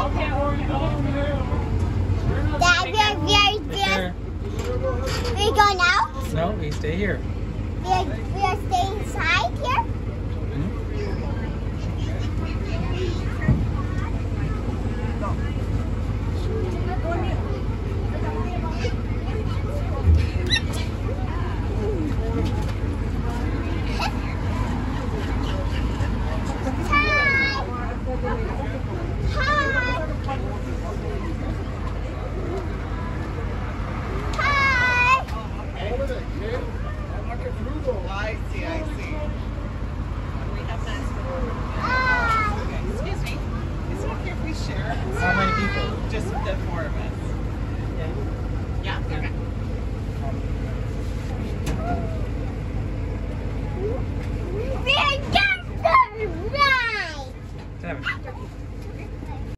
We're, we're, We going out? No, we stay here. We're, we're staying inside here?